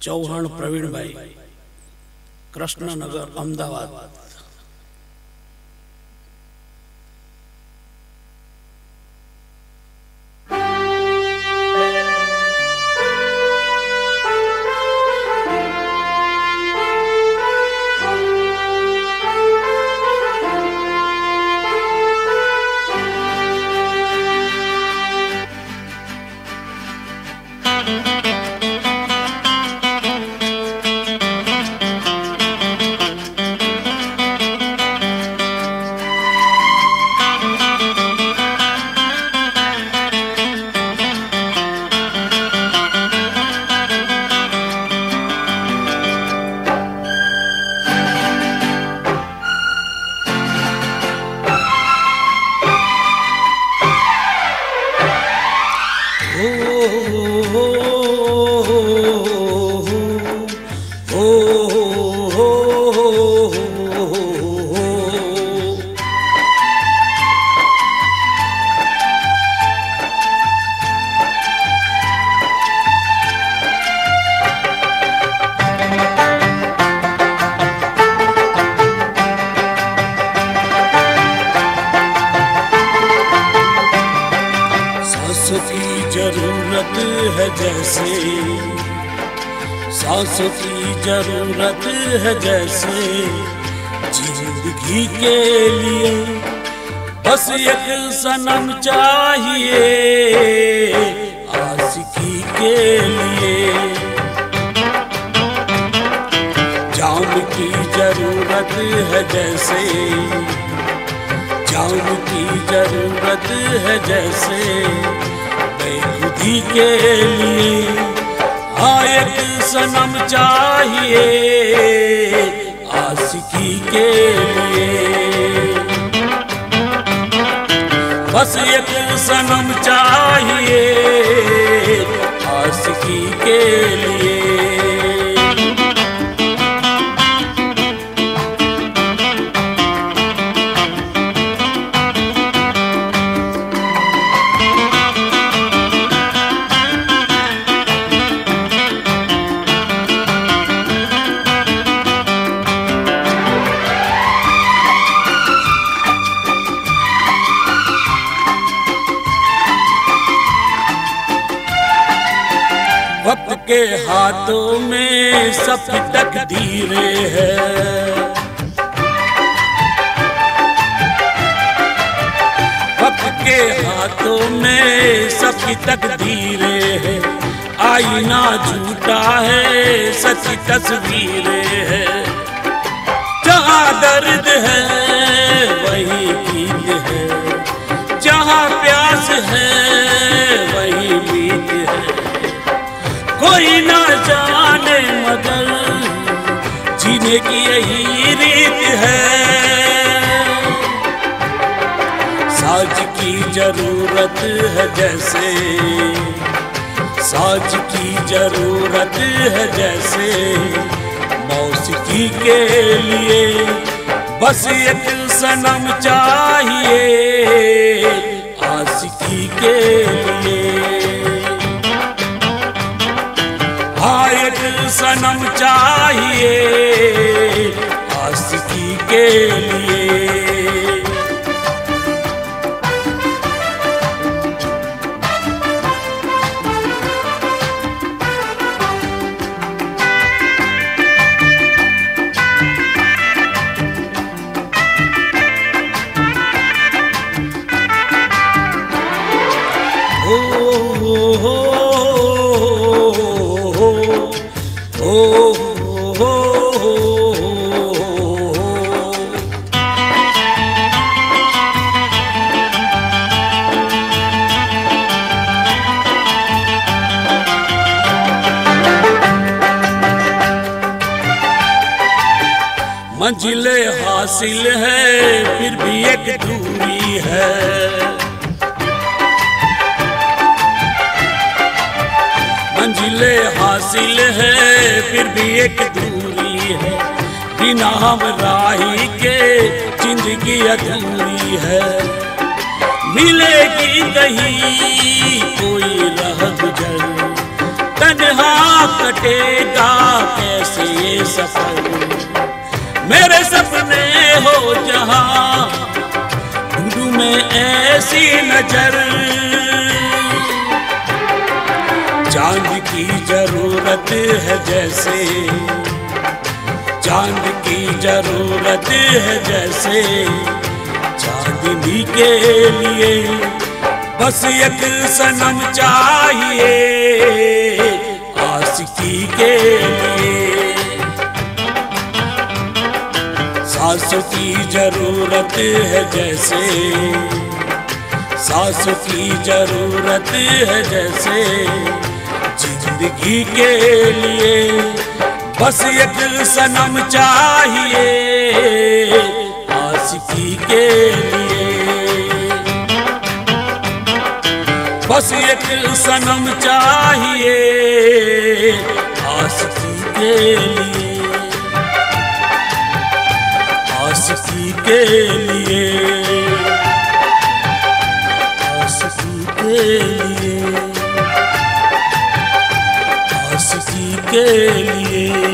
ચૌહાણ પ્રવીણભાઈ કૃષ્ણનગર અમદાવાદ. ज़रूरत है जैसे सांसों की ज़रूरत है जैसे ज़िंदगी के लिए। बस एक सनम चाहिए आशिकी के लिए। जान की ज़रूरत है जैसे, जान की ज़रूरत है जैसे बेखुदी के लिए। एक सनम चाहिए आशिकी के लिए। बस एक सनम चाहिए आशिकी के लिए। के हाथों में सब तकदीरें है। के हाथों में सबकी तकदीरें है। आईना झूठा है, सच्ची तस्वीरें है। जहाँ दर्द है जीने की यही रीत है। साज की ज़रूरत है जैसे, साज की ज़रूरत है जैसे मौसीकी के लिए बस एक सनम चाहिए, आशिकी के लिए। हाँ एक सनम चाहिए। आशिकी मंजिले हासिल है, फिर भी एक दूरी है। मंजिले हासिल है, फिर भी एक दूरी है। बिना हम राही के ज़िंदगी अधूरी है। मिलेगी कहीं कोई राह गुजर, तन्हा यहाँ में ऐसी नज़र। चाँद की ज़रूरत है जैसे। चाँद की ज़रूरत है जैसे। चांदनी के लिए बस एक सनम चाहिए। आशिकी के लिए सांसों की ज़रूरत है जैसे। सांसों की ज़रूरत है जैसे। ज़िंदगी के लिए बस एक सनम चाहिए। आशिकी के लिए बस एक सनम चाहिए। आशिकी के लिए। आशिकी के लिए। शशि के लिए। शशि के लिए।